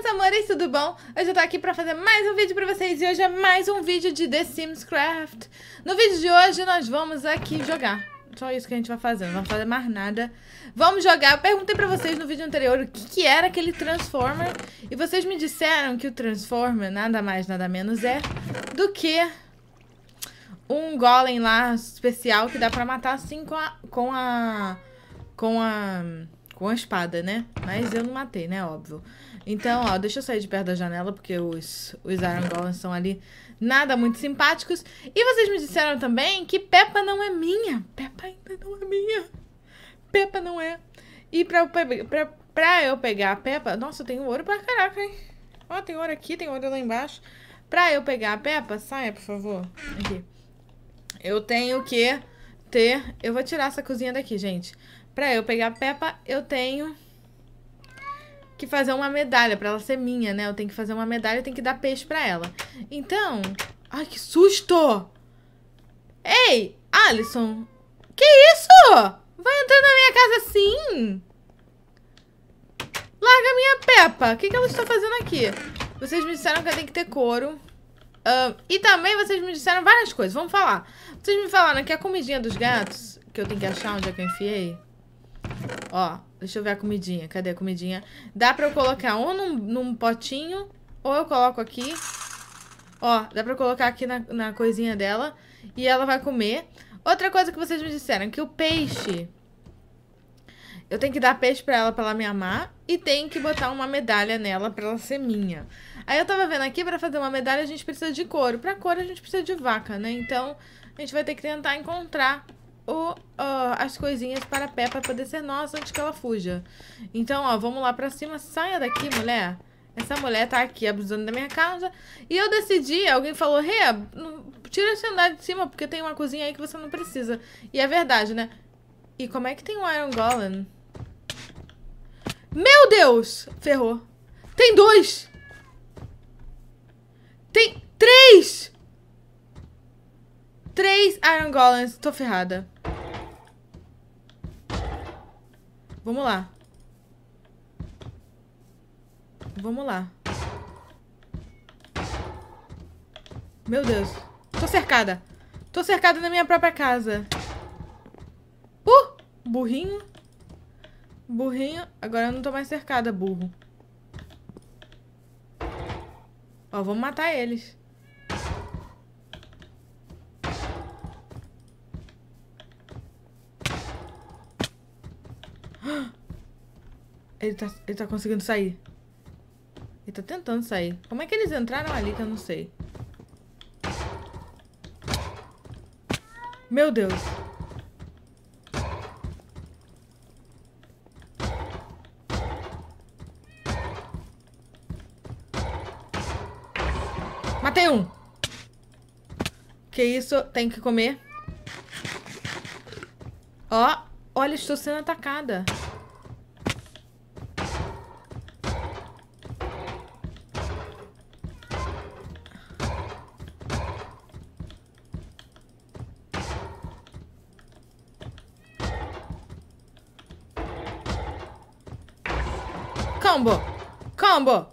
meus amores, tudo bom? Hoje eu tô aqui pra fazer mais um vídeo pra vocês e hoje é mais um vídeo de The Sims Craft. No vídeo de hoje nós vamos aqui jogar. Só isso que a gente vai fazer, não vamos fazer mais nada. Vamos jogar. Eu perguntei pra vocês no vídeo anterior o que, que era aquele Transformer e vocês me disseram que o Transformer nada mais, nada menos é do que um golem lá especial que dá pra matar assim com a... com a... com a... com a espada, né? Mas eu não matei, né? Óbvio. Então, ó, deixa eu sair de perto da janela, porque os, os Iron Golems estão ali nada muito simpáticos. E vocês me disseram também que Peppa não é minha. Peppa ainda não é minha. Peppa não é. E pra eu, pra, pra eu pegar a Peppa... Nossa, tem ouro pra caraca, hein? Ó, tem ouro aqui, tem ouro lá embaixo. Pra eu pegar a Peppa, saia, por favor. Aqui. Eu tenho que ter... Eu vou tirar essa cozinha daqui, gente. Pra eu pegar a Peppa, eu tenho que fazer uma medalha para ela ser minha, né? Eu tenho que fazer uma medalha e tenho que dar peixe para ela. Então, ai que susto! Ei, Alisson, que isso? Vai entrar na minha casa assim? Larga minha Peppa. O que, que ela está fazendo aqui? Vocês me disseram que eu tenho que ter couro. Uh, e também vocês me disseram várias coisas. Vamos falar. Vocês me falaram que a comidinha dos gatos, que eu tenho que achar onde é que eu enfiei. Ó, deixa eu ver a comidinha. Cadê a comidinha? Dá pra eu colocar ou num, num potinho, ou eu coloco aqui. Ó, dá pra eu colocar aqui na, na coisinha dela e ela vai comer. Outra coisa que vocês me disseram, que o peixe... Eu tenho que dar peixe pra ela pra ela me amar e tenho que botar uma medalha nela pra ela ser minha. Aí eu tava vendo aqui, pra fazer uma medalha a gente precisa de couro. Pra couro a gente precisa de vaca, né? Então a gente vai ter que tentar encontrar o, uh, as coisinhas para Peppa poder ser nossa antes que ela fuja. Então, ó, vamos lá pra cima. Saia daqui, mulher. Essa mulher tá aqui abusando da minha casa. E eu decidi, alguém falou, Rê, tira esse andar de cima, porque tem uma cozinha aí que você não precisa. E é verdade, né? E como é que tem um Iron Golem? Meu Deus! Ferrou. Tem dois! Tem três! Três Iron Golems. Tô ferrada. Vamos lá. Vamos lá. Meu Deus. Tô cercada. Tô cercada na minha própria casa. Uh! Burrinho. Burrinho. Agora eu não tô mais cercada, burro. Ó, vamos matar eles. Ele tá, ele tá conseguindo sair. Ele tá tentando sair. Como é que eles entraram ali que eu não sei. Meu Deus. Matei um. Que isso? Tem que comer. Ó. Olha, estou sendo atacada. Combo! Combo!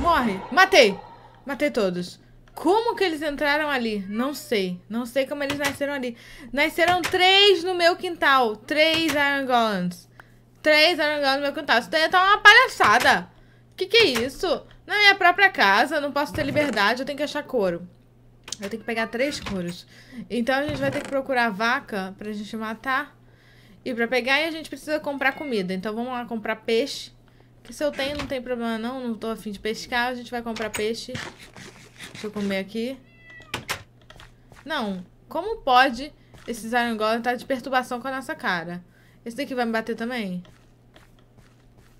Morre! Matei! Matei todos. Como que eles entraram ali? Não sei. Não sei como eles nasceram ali. Nasceram três no meu quintal. Três Iron Golems. Três Iron Golems no meu quintal. Isso daí tá uma palhaçada. Que que é isso? Na minha própria casa, não posso ter liberdade. Eu tenho que achar couro. Eu tenho que pegar três couros. Então a gente vai ter que procurar vaca pra gente matar. E pra pegar, a gente precisa comprar comida. Então vamos lá comprar peixe. Que se eu tenho, não tem problema não. Não tô afim de pescar. A gente vai comprar peixe. Deixa eu comer aqui. Não. Como pode esses Iron Golem tá de perturbação com a nossa cara? Esse daqui vai me bater também?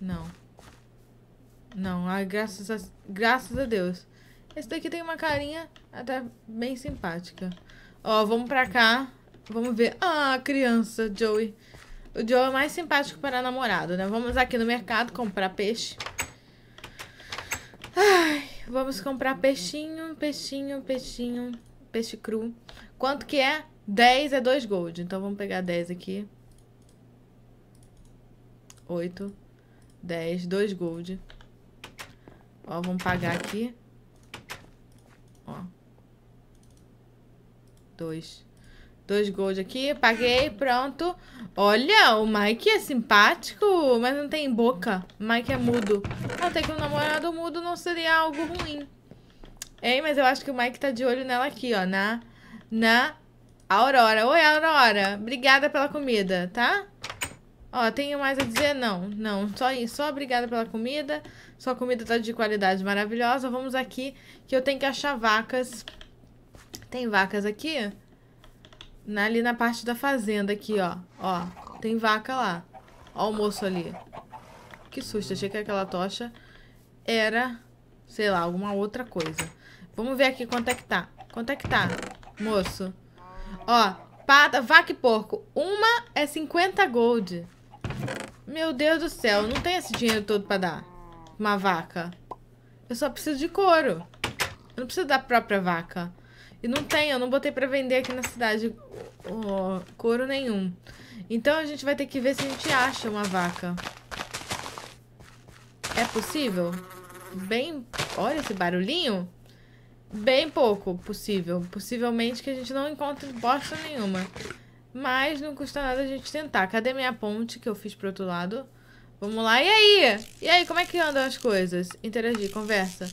Não. Não. Ai, graças a, graças a Deus. Esse daqui tem uma carinha até bem simpática. Ó, vamos pra cá. Vamos ver. Ah, criança, Joey. O Joey é mais simpático para namorado, né? Vamos aqui no mercado comprar peixe. Ai, vamos comprar peixinho, peixinho, peixinho. Peixe cru. Quanto que é? 10 é 2 gold. Então vamos pegar 10 aqui. oito, dez, dois gold. Ó, vamos pagar aqui. Ó. Dois. Dois gold aqui, paguei, pronto. Olha, o Mike é simpático, mas não tem boca. O Mike é mudo. Até que um namorado mudo não seria algo ruim. Ei, mas eu acho que o Mike tá de olho nela aqui, ó. Na, na Aurora. Oi, Aurora. Obrigada pela comida, tá? Ó, tenho mais a dizer? Não, não. Só isso. Só obrigada pela comida. Sua comida tá de qualidade maravilhosa. Vamos aqui, que eu tenho que achar vacas. Tem vacas aqui? Na, ali na parte da fazenda aqui, ó. Ó, tem vaca lá. Ó o moço ali. Que susto, achei que aquela tocha era, sei lá, alguma outra coisa. Vamos ver aqui quanto é que tá. Quanto é que tá, moço? Ó, pata, vaca e porco. Uma é 50 gold. Meu Deus do céu, não tem esse dinheiro todo pra dar. Uma vaca. Eu só preciso de couro. Eu não preciso da própria vaca. E não tem, eu não botei pra vender aqui na cidade oh, couro nenhum. Então a gente vai ter que ver se a gente acha uma vaca. É possível? Bem... Olha esse barulhinho. Bem pouco possível. Possivelmente que a gente não encontre bosta nenhuma. Mas não custa nada a gente tentar. Cadê minha ponte que eu fiz pro outro lado? Vamos lá. E aí? E aí, como é que andam as coisas? Interagir, conversa.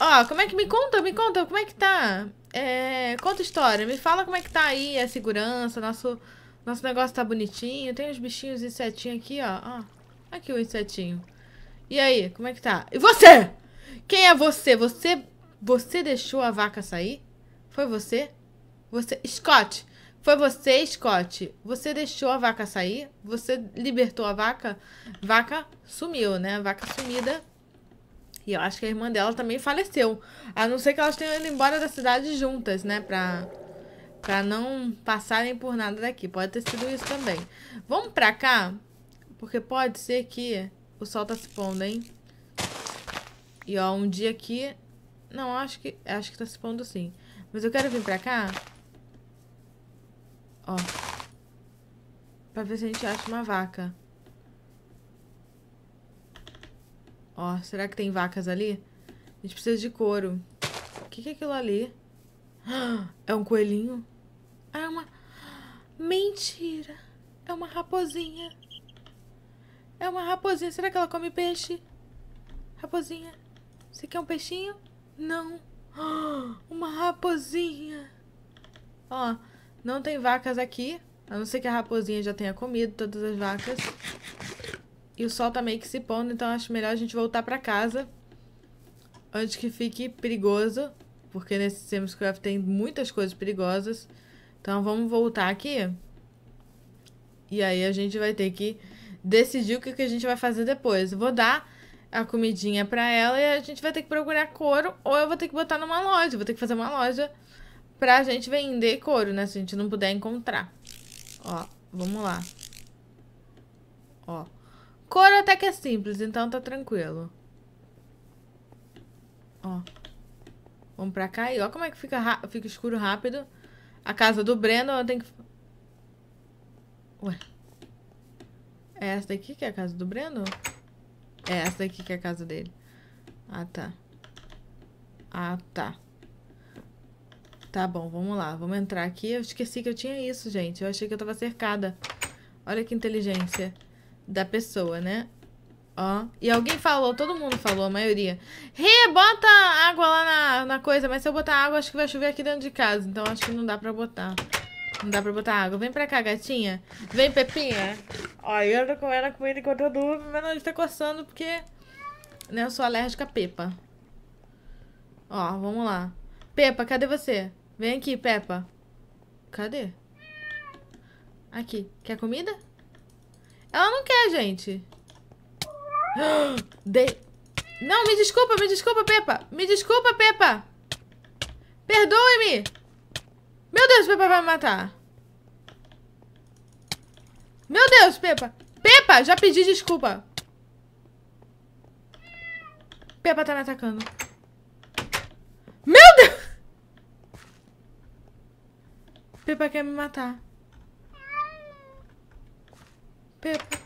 Ó, como é que... Me conta, me conta, como é que tá? É, conta história, me fala como é que tá aí a segurança, nosso, nosso negócio tá bonitinho. Tem os bichinhos insetinhos aqui, ó. ó. Aqui o insetinho. E aí, como é que tá? E você? Quem é você? Você você deixou a vaca sair? Foi você? Você, Scott, foi você, Scott. Você deixou a vaca sair? Você libertou a vaca? Vaca sumiu, né? Vaca sumida e eu acho que a irmã dela também faleceu. A não ser que elas tenham ido embora da cidade juntas, né? Pra, pra não passarem por nada daqui. Pode ter sido isso também. Vamos pra cá? Porque pode ser que o sol tá se pondo, hein? E ó, um dia aqui... Não, acho que, acho que tá se pondo sim. Mas eu quero vir pra cá. Ó. Pra ver se a gente acha uma vaca. Ó, será que tem vacas ali? A gente precisa de couro. O que, que é aquilo ali? É um coelhinho? É uma... Mentira! É uma raposinha. É uma raposinha. Será que ela come peixe? Raposinha. Você quer um peixinho? Não. Uma raposinha. Ó, não tem vacas aqui. A não ser que a raposinha já tenha comido todas as vacas. E o sol tá meio que se pondo, então acho melhor a gente voltar pra casa. Antes que fique perigoso. Porque nesse Simscraft tem muitas coisas perigosas. Então vamos voltar aqui. E aí a gente vai ter que decidir o que, que a gente vai fazer depois. vou dar a comidinha pra ela e a gente vai ter que procurar couro. Ou eu vou ter que botar numa loja. Vou ter que fazer uma loja pra gente vender couro, né? Se a gente não puder encontrar. Ó, vamos lá. Ó. Cor até que é simples, então tá tranquilo. Ó. Vamos pra cá e ó como é que fica, fica escuro rápido. A casa do Breno, eu tenho que... Ué. É essa daqui que é a casa do Breno? É essa daqui que é a casa dele. Ah, tá. Ah, tá. Tá bom, vamos lá. Vamos entrar aqui. Eu esqueci que eu tinha isso, gente. Eu achei que eu tava cercada. Olha que inteligência da pessoa, né? Ó. E alguém falou, todo mundo falou, a maioria. Rê, bota água lá na, na coisa. Mas se eu botar água, acho que vai chover aqui dentro de casa. Então acho que não dá pra botar. Não dá pra botar água. Vem pra cá, gatinha. Vem, Pepinha. Ó, eu tô comendo a comida enquanto eu durmo. Meu nariz tá coçando porque... Né, eu sou alérgica a Pepa. Ó, vamos lá. Pepa, cadê você? Vem aqui, Pepa. Cadê? Aqui. Quer comida? Ela não quer, gente. De... Não, me desculpa, me desculpa, Pepa. Me desculpa, Pepa. Perdoe-me. Meu Deus, Pepa vai me matar. Meu Deus, Pepa. Pepa, já pedi desculpa. Pepa tá me atacando. Meu Deus. Pepa quer me matar. Pepa.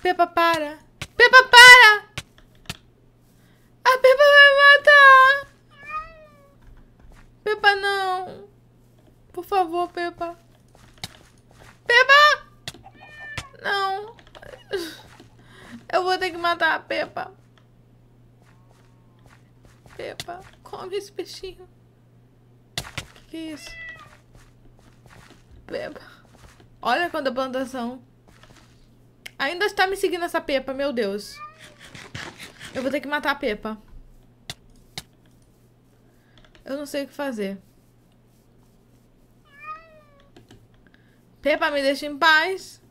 Pepa, para. Pepa, para! A Pepa vai matar! Pepa, não! Por favor, Pepa. Pepa! Não. Eu vou ter que matar a Pepa. Pepa, come esse peixinho. Que que é isso? Pepa. Olha quanta plantação. Ainda está me seguindo essa Pepa, meu Deus. Eu vou ter que matar a Pepa. Eu não sei o que fazer. Pepa, me deixa em paz.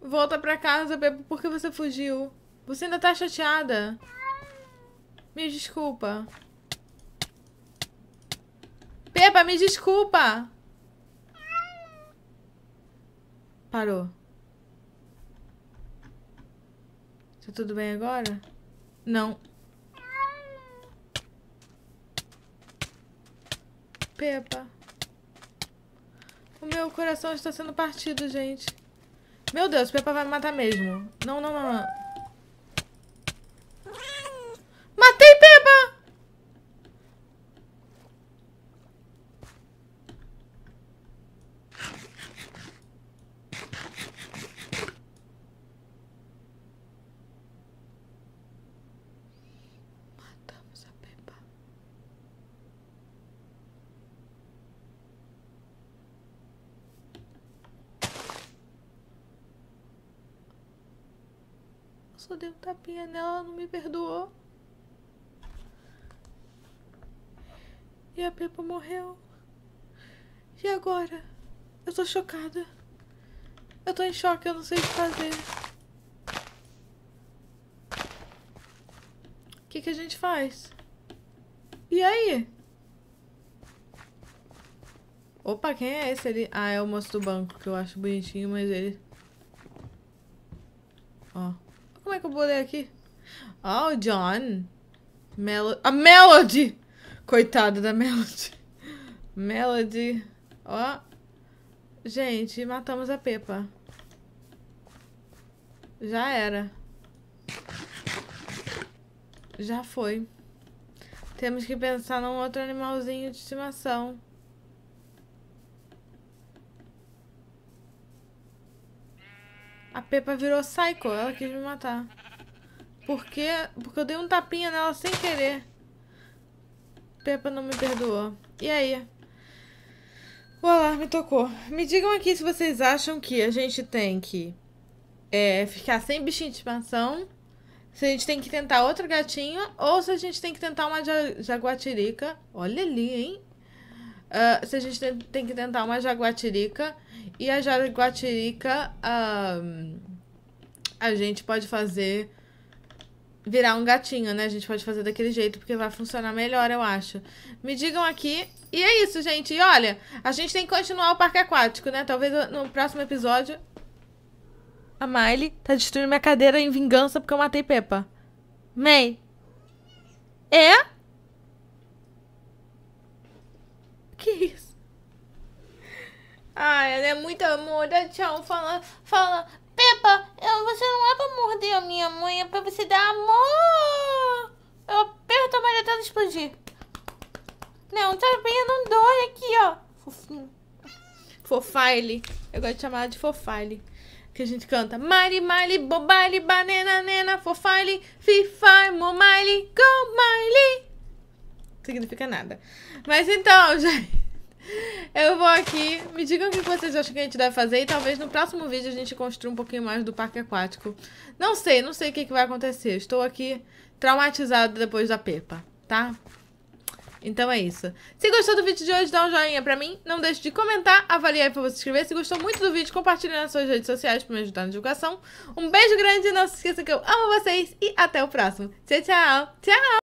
Volta pra casa, Pepa. Por que você fugiu? Você ainda tá chateada? Me desculpa. Pepa, me desculpa. Parou. Tá tudo bem agora? Não. Pepa. O meu coração está sendo partido, gente. Meu Deus, Pepa vai me matar mesmo. Não, não, não, não. Matei Pepa! Matamos a Pepa. Eu só dei um tapinha nela, ela não me perdoou. E a Pepa morreu. E agora? Eu tô chocada. Eu tô em choque, eu não sei o que fazer. O que, que a gente faz? E aí? Opa, quem é esse ali? Ah, é o moço do banco, que eu acho bonitinho, mas ele... Ó. Como é que eu vou ler aqui? Oh, John. Melo a Melody! Coitada da Melody. Melody. Ó. Gente, matamos a Pepa. Já era. Já foi. Temos que pensar num outro animalzinho de estimação. A Pepa virou psycho. Ela quis me matar. Por quê? Porque eu dei um tapinha nela sem querer. Pepa não me perdoou. E aí? O alarme tocou. Me digam aqui se vocês acham que a gente tem que é, ficar sem bichinho de estimação, se a gente tem que tentar outro gatinho, ou se a gente tem que tentar uma ja jaguatirica. Olha ali, hein? Uh, se a gente tem, tem, que tentar uma jaguatirica. E a jaguatirica uh, a gente pode fazer virar um gatinho, né? A gente pode fazer daquele jeito, porque vai funcionar melhor, eu acho. Me digam aqui. E é isso, gente. E olha, a gente tem que continuar o parque aquático, né? Talvez no próximo episódio... A Miley tá destruindo minha cadeira em vingança porque eu matei Peppa. May. É? Que isso? Ai, ela é muito amor. Dá tchau. Fala, fala. Peppa, eu, você não é pra morder a minha mãe, é pra você dar amor. Eu aperto a Maria até ela explodir. Não, tá bem, não dói aqui, ó. Fofinho. Fofile. Eu gosto de chamar ela de Fofile. Que a gente canta Mari, Mari, Bobali, Banana, Nena, Fofile, Fifa, Momile, Go, Miley. Significa nada. Mas então, gente. Eu vou aqui. Me digam o que vocês acham que a gente deve fazer. E talvez no próximo vídeo a gente construa um pouquinho mais do parque aquático. Não sei, não sei o que, que vai acontecer. Estou aqui traumatizado depois da Pepa, tá? Então é isso. Se gostou do vídeo de hoje, dá um joinha pra mim. Não deixe de comentar, avaliar pra você se inscrever. Se gostou muito do vídeo, compartilhe nas suas redes sociais pra me ajudar na divulgação. Um beijo grande, não se esqueça que eu amo vocês e até o próximo. Tchau, tchau. Tchau!